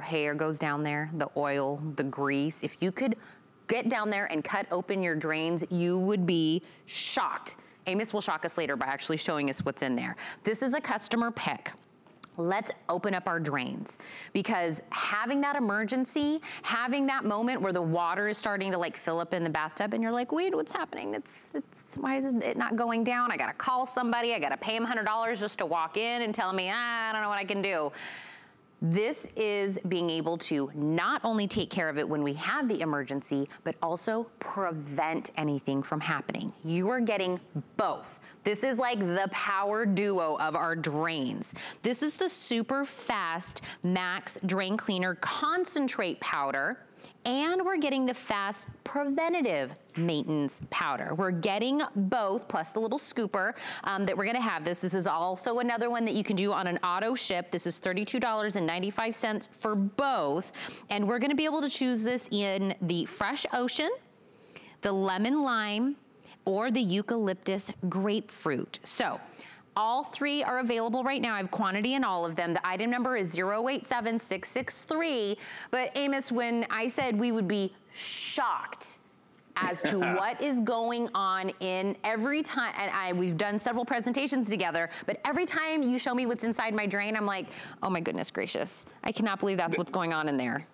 hair goes down there, the oil, the grease. If you could get down there and cut open your drains, you would be shocked. Amos will shock us later by actually showing us what's in there. This is a customer pick let's open up our drains because having that emergency, having that moment where the water is starting to like fill up in the bathtub and you're like, wait, what's happening? It's, it's, why is it not going down? I gotta call somebody, I gotta pay them $100 just to walk in and tell me, ah, I don't know what I can do. This is being able to not only take care of it when we have the emergency, but also prevent anything from happening. You are getting both. This is like the power duo of our drains. This is the super fast Max Drain Cleaner Concentrate Powder and we're getting the fast preventative maintenance powder. We're getting both, plus the little scooper um, that we're gonna have this. This is also another one that you can do on an auto ship. This is $32.95 for both. And we're gonna be able to choose this in the fresh ocean, the lemon lime, or the eucalyptus grapefruit. So all three are available right now. I have quantity in all of them. The item number is 087663. But Amos, when I said we would be shocked as to what is going on in every time, and I, we've done several presentations together, but every time you show me what's inside my drain, I'm like, oh my goodness gracious. I cannot believe that's what's going on in there.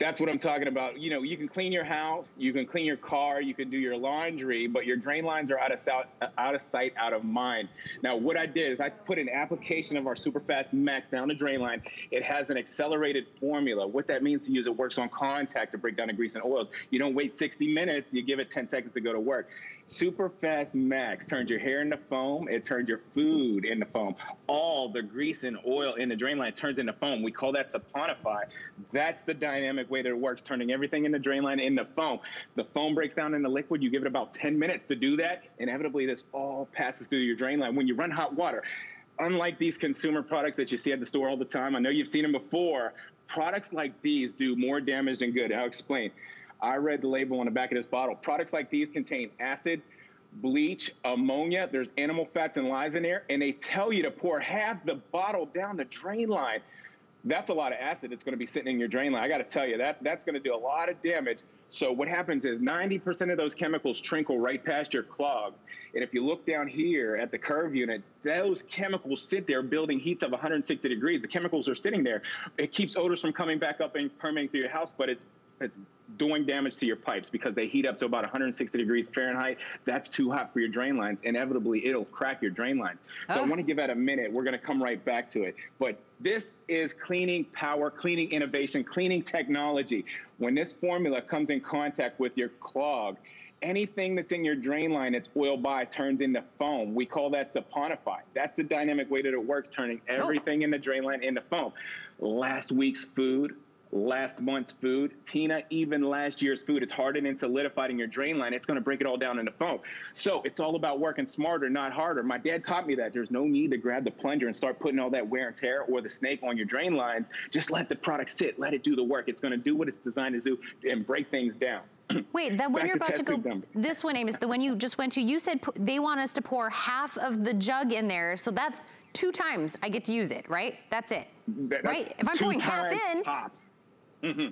That's what I'm talking about. You know, you can clean your house, you can clean your car, you can do your laundry, but your drain lines are out of sight, out of sight, out of mind. Now, what I did is I put an application of our Superfast Max down the drain line. It has an accelerated formula. What that means to you is it works on contact to break down the grease and oils. You don't wait 60 minutes, you give it 10 seconds to go to work. Super Fast Max turns your hair into foam. It turns your food into foam. All the grease and oil in the drain line turns into foam. We call that saponify. That's the dynamic way that it works, turning everything in the drain line into foam. The foam breaks down into liquid. You give it about 10 minutes to do that. Inevitably, this all passes through your drain line. When you run hot water, unlike these consumer products that you see at the store all the time, I know you've seen them before, products like these do more damage than good. I'll explain. I read the label on the back of this bottle. Products like these contain acid, bleach, ammonia, there's animal fats and lyes in there, and they tell you to pour half the bottle down the drain line. That's a lot of acid that's going to be sitting in your drain line. I got to tell you, that that's going to do a lot of damage. So what happens is 90% of those chemicals trickle right past your clog. And if you look down here at the curve unit, those chemicals sit there building heats of 160 degrees. The chemicals are sitting there. It keeps odors from coming back up and permeating through your house, but it's it's doing damage to your pipes because they heat up to about 160 degrees Fahrenheit. That's too hot for your drain lines. Inevitably, it'll crack your drain lines. So I want to give that a minute. We're going to come right back to it. But this is cleaning power, cleaning innovation, cleaning technology. When this formula comes in contact with your clog, anything that's in your drain line that's oil by turns into foam. We call that saponify. That's the dynamic way that it works, turning oh. everything oh. in the drain line into foam. Last week's food, last month's food, Tina, even last year's food. It's hardened and solidified in your drain line. It's going to break it all down into foam. So it's all about working smarter, not harder. My dad taught me that there's no need to grab the plunger and start putting all that wear and tear or the snake on your drain lines. Just let the product sit, let it do the work. It's going to do what it's designed to do and break things down. Wait, that when you're about to go, this one, Amos, the one you just went to, you said they want us to pour half of the jug in there. So that's two times I get to use it, right? That's it, that, right? If I'm pouring half in, tops. Mm-hmm.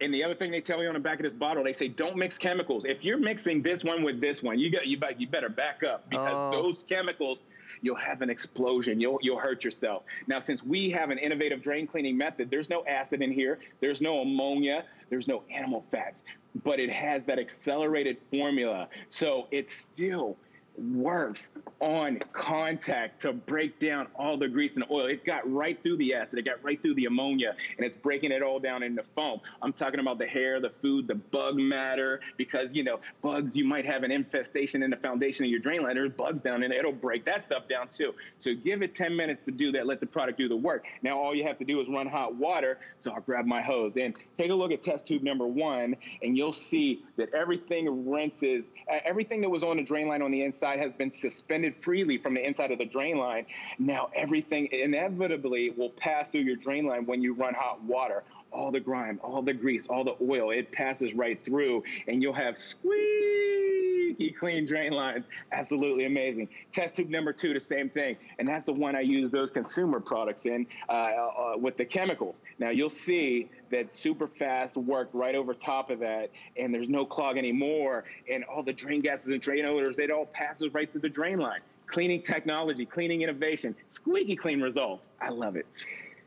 And the other thing they tell you on the back of this bottle, they say don't mix chemicals. If you're mixing this one with this one, you got you, you better back up because oh. those chemicals, you'll have an explosion. You'll you'll hurt yourself. Now, since we have an innovative drain cleaning method, there's no acid in here. There's no ammonia. There's no animal fats. But it has that accelerated formula, so it's still works on contact to break down all the grease and oil. It got right through the acid, it got right through the ammonia, and it's breaking it all down into foam. I'm talking about the hair, the food, the bug matter, because, you know, bugs, you might have an infestation in the foundation of your drain line. There's bugs down in it. It'll break that stuff down too. So give it 10 minutes to do that. Let the product do the work. Now, all you have to do is run hot water. So I'll grab my hose and take a look at test tube number one, and you'll see that everything rinses, uh, everything that was on the drain line on the inside has been suspended freely from the inside of the drain line. Now everything inevitably will pass through your drain line when you run hot water. All the grime, all the grease, all the oil, it passes right through and you'll have squeeze squeaky clean drain lines. Absolutely amazing. Test tube number two, the same thing. And that's the one I use those consumer products in uh, uh, with the chemicals. Now you'll see that super fast worked right over top of that and there's no clog anymore and all the drain gases and drain odors, it all passes right through the drain line. Cleaning technology, cleaning innovation, squeaky clean results. I love it.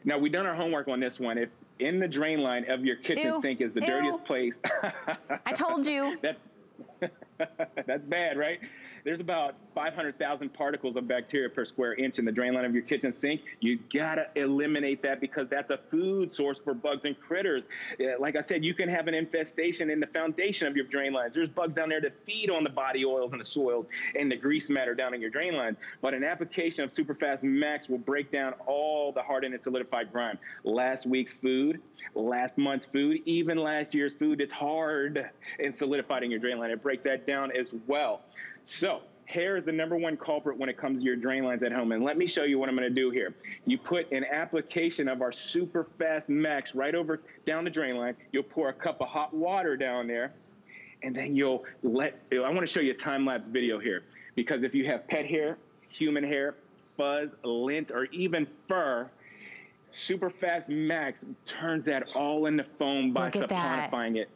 Now we've done our homework on this one. If in the drain line of your kitchen Ew. sink is the Ew. dirtiest place. I told you. That's that's bad, right? There's about 500,000 particles of bacteria per square inch in the drain line of your kitchen sink. You gotta eliminate that because that's a food source for bugs and critters. Like I said, you can have an infestation in the foundation of your drain lines. There's bugs down there that feed on the body oils and the soils and the grease matter down in your drain lines. But an application of Superfast Max will break down all the hardened and solidified grime. Last week's food, last month's food, even last year's food, it's hard and solidified in your drain line. It breaks that down as well. So hair is the number one culprit when it comes to your drain lines at home. And let me show you what I'm gonna do here. You put an application of our Super Fast Max right over down the drain line. You'll pour a cup of hot water down there and then you'll let, I wanna show you a time-lapse video here because if you have pet hair, human hair, fuzz, lint, or even fur, Super Fast Max turns that all into foam by saponifying it.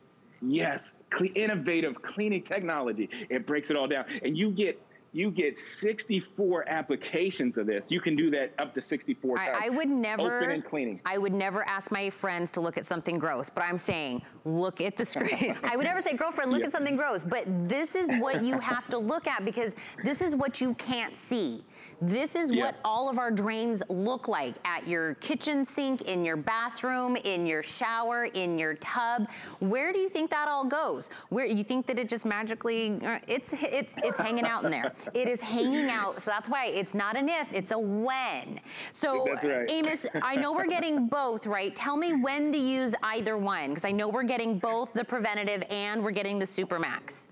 Yes, innovative cleaning technology. It breaks it all down, and you get you get 64 applications of this. You can do that up to 64 times. I, I would never, open and cleaning. I would never ask my friends to look at something gross, but I'm saying, look at the screen. I would never say, girlfriend, look Yeah. at something gross, but this is what you have to look at because this is what you can't see. This is Yeah. what all of our drains look like at your kitchen sink, in your bathroom, in your shower, in your tub. Where do you think that all goes? Where you think that it just magically, uh, it's, it's, it's hanging out in there. It is hanging out, so that's why it's not an if, it's a when. So right. Amos, I know we're getting both, right? Tell me when to use either one, because I know we're getting both the preventative and we're getting the Supermax.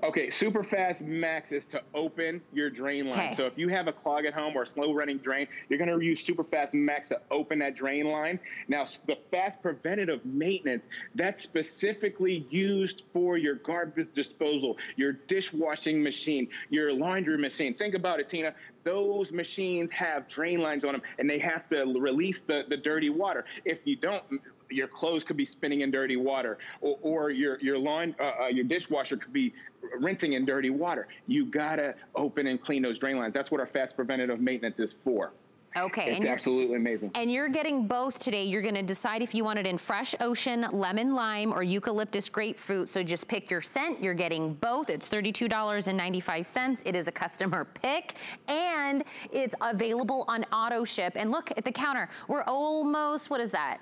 Okay, super fast max is to open your drain line. Okay. So if you have a clog at home or a slow running drain, you're going to use super fast max to open that drain line. Now, the fast preventative maintenance, that's specifically used for your garbage disposal, your dishwashing machine, your laundry machine. Think about it, Tina. Those machines have drain lines on them and they have to release the, the dirty water. If you don't, your clothes could be spinning in dirty water, or, or your your lawn, uh, uh, your dishwasher could be rinsing in dirty water. You gotta open and clean those drain lines. That's what our fast preventative maintenance is for. Okay, It's absolutely amazing. And you're getting both today. You're gonna decide if you want it in fresh ocean, lemon lime, or eucalyptus grapefruit. So just pick your scent. You're getting both. It's $32.95. It is a customer pick and it's available on auto ship. And look at the counter. We're almost, what is that?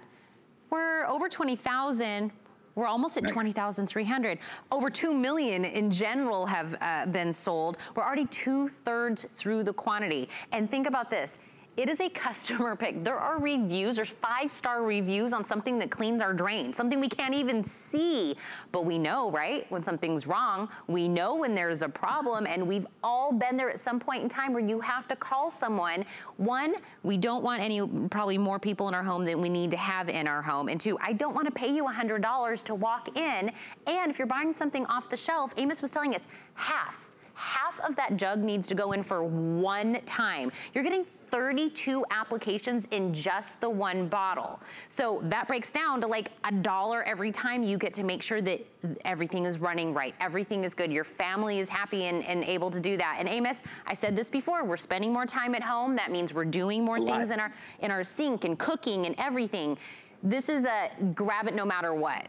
We're over 20,000. We're almost at Nice. 20,300. Over 2 million in general have uh, been sold. We're already two thirds through the quantity. And think about this. It is a customer pick. There are reviews, there's five star reviews on something that cleans our drain, something we can't even see. But we know, right, when something's wrong. We know when there's a problem, and we've all been there at some point in time where you have to call someone. One, we don't want any, probably more people in our home than we need to have in our home. And two, I don't want to pay you $100 to walk in. And if you're buying something off the shelf, Amos was telling us half half of that jug needs to go in for one time. You're getting 32 applications in just the one bottle. So that breaks down to like a dollar every time you get to make sure that everything is running right. Everything is good. Your family is happy and, and able to do that. And Amos, I said this before, we're spending more time at home. That means we're doing more things in our, in our sink and cooking and everything. This is a grab it no matter what.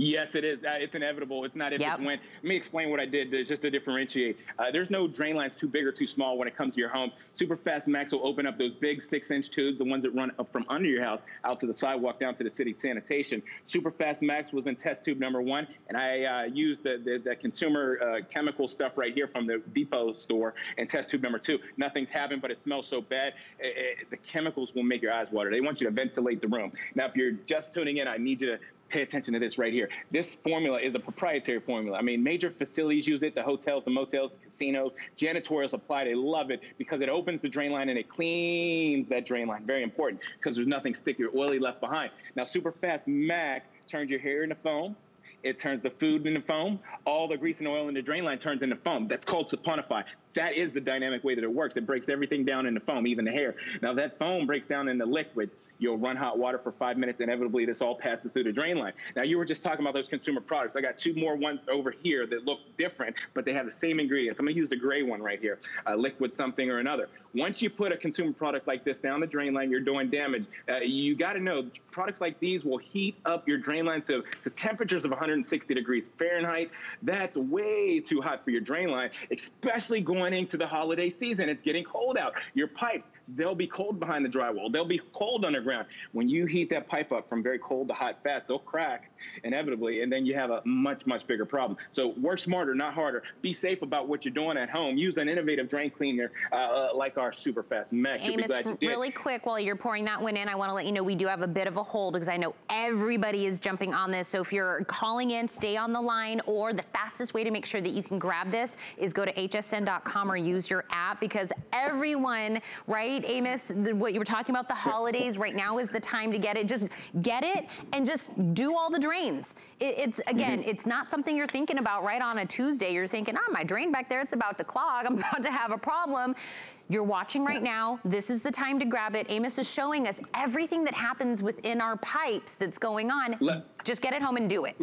Yes, it is. Uh, it's inevitable. It's not if Yep. it's when. Let me explain what I did to, just to differentiate. Uh, there's no drain lines too big or too small when it comes to your home. Super Fast Max will open up those big six-inch tubes, the ones that run up from under your house out to the sidewalk down to the city sanitation. Super Fast Max was in test tube number one, and I uh, used the, the, the consumer uh, chemical stuff right here from the Depot store in test tube number two. Nothing's happened, but it smells so bad. eh, eh, the chemicals will make your eyes water. They want you to ventilate the room. Now, if you're just tuning in, I need you to pay attention to this right here. This formula is a proprietary formula. I mean, major facilities use it, the hotels, the motels, the casinos, janitorial supply, they love it because it opens the drain line and it cleans that drain line. Very important because there's nothing sticky or oily left behind. Now, Super Fast Max turns your hair into foam. it turns the food into foam. All the grease and oil in the drain line turns into foam. That's called saponify. That is the dynamic way that it works. It breaks everything down into foam, even the hair. Now that foam breaks down into liquid. You'll run hot water for five minutes. Inevitably, this all passes through the drain line. Now, you were just talking about those consumer products. I got two more ones over here that look different, but they have the same ingredients. I'm going to use the gray one right here, uh, liquid something or another. Once you put a consumer product like this down the drain line, you're doing damage. Uh, you got to know products like these will heat up your drain line to, to temperatures of 160 degrees Fahrenheit. That's way too hot for your drain line, especially going into the holiday season. It's getting cold out. Your pipes, they'll be cold behind the drywall. They'll be cold underground. When you heat that pipe up from very cold to hot fast, they'll crack inevitably, and then you have a much, much bigger problem. So work smarter, not harder. Be safe about what you're doing at home. Use an innovative drain cleaner uh, uh like our Superfast Max. Amos, really quick, while you're pouring that one in, I want to let you know we do have a bit of a hold because I know everybody is jumping on this. So if you're calling in, stay on the line, or the fastest way to make sure that you can grab this is go to hsn.com or use your app because everyone, right, Amos, what you were talking about, the holidays, right now is the time to get it. Just get it and just do all the drains. It, it's, again, mm -hmm. it's not something you're thinking about right on a Tuesday. You're thinking, oh, my drain back there, it's about to clog. I'm about to have a problem. You're watching right now. This is the time to grab it. Amos is showing us everything that happens within our pipes that's going on. Let, Just get it home and do it.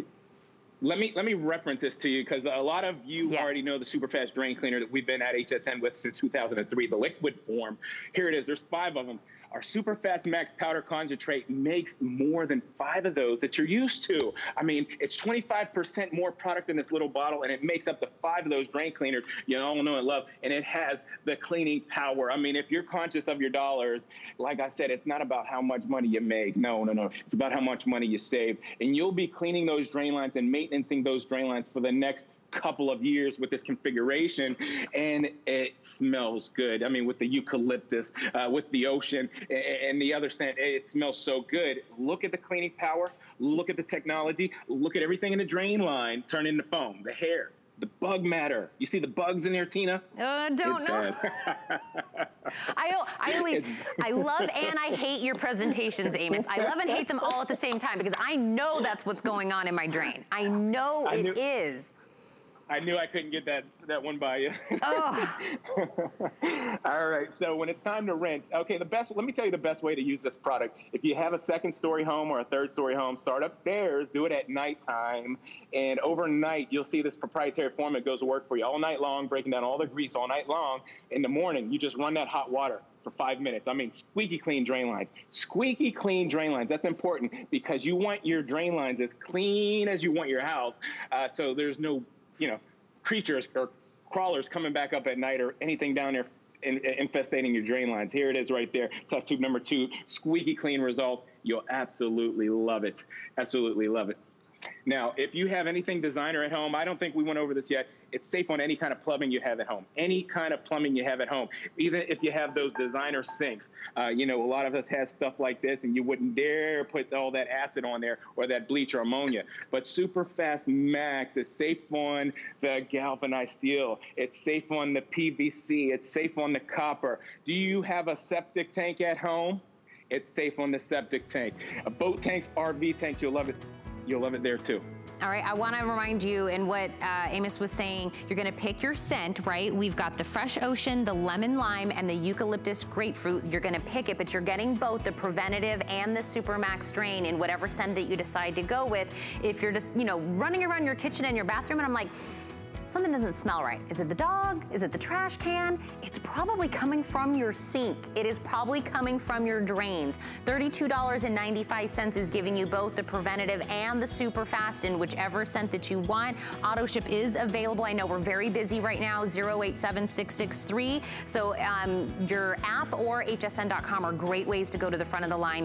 Let me let me reference this to you because a lot of you yeah. already know the super fast drain cleaner that we've been at HSN with since 2003, the liquid form. Here it is. There's five of them. Our Super Fast Max powder concentrate makes more than five of those that you're used to. I mean, it's 25% more product in this little bottle, and it makes up to five of those drain cleaners you all know and love, and it has the cleaning power. I mean, if you're conscious of your dollars, like I said, it's not about how much money you make. No, no, no. It's about how much money you save. And you'll be cleaning those drain lines and maintaining those drain lines for the next couple of years with this configuration, and it smells good. I mean, with the eucalyptus, uh, with the ocean, and the other scent, it smells so good. Look at the cleaning power. Look at the technology. Look at everything in the drain line turn into foam. The hair, the bug matter. You see the bugs in there, Tina? I uh, don't it's know. I, I always, I love and I hate your presentations, Amos. I love and hate them all at the same time because I know that's what's going on in my drain. I know I it knew, is. I knew I couldn't get that that one by you. Oh. All right. So when it's time to rent, okay, the best. Let me tell you the best way to use this product. If you have a second story home or a third story home, start upstairs. Do it at nighttime, and overnight you'll see this proprietary form that goes to work for you all night long, breaking down all the grease all night long. In the morning, you just run that hot water for five minutes. I mean, squeaky clean drain lines. Squeaky clean drain lines. That's important because you want your drain lines as clean as you want your house. Uh, so there's no you know, creatures or crawlers coming back up at night or anything down there in, infestating your drain lines. Here it is right there. Test tube number two, squeaky clean result. You'll absolutely love it. Absolutely love it. Now, if you have anything designer at home, I don't think we went over this yet. It's safe on any kind of plumbing you have at home. Any kind of plumbing you have at home, even if you have those designer sinks. Uh, you know, a lot of us have stuff like this, and you wouldn't dare put all that acid on there or that bleach or ammonia. But Superfast Max is safe on the galvanized steel. It's safe on the PVC. It's safe on the copper. Do you have a septic tank at home? It's safe on the septic tank. A boat tanks, RV tanks, you'll love it you'll love it there too. All right, I wanna remind you in what uh, Amos was saying, you're gonna pick your scent, right? We've got the fresh ocean, the lemon lime, and the eucalyptus grapefruit. You're gonna pick it, but you're getting both the preventative and the super max strain in whatever scent that you decide to go with. If you're just, you know, running around your kitchen and your bathroom and I'm like, something doesn't smell right. Is it the dog? Is it the trash can? It's probably coming from your sink. It is probably coming from your drains. $32.95 is giving you both the preventative and the super fast in whichever scent that you want. Auto ship is available. I know we're very busy right now, 087663. So um, your app or hsn.com are great ways to go to the front of the line